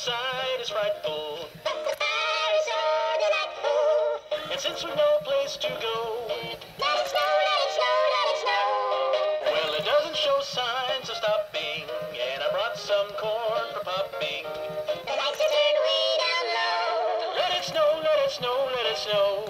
outside is frightful. But the fire is so delightful. And since we've no place to go, let it snow, let it snow, let it snow. Well, it doesn't show signs of stopping, and I brought some corn for popping. The lights are turned way down low. Let it snow, let it snow, let it snow.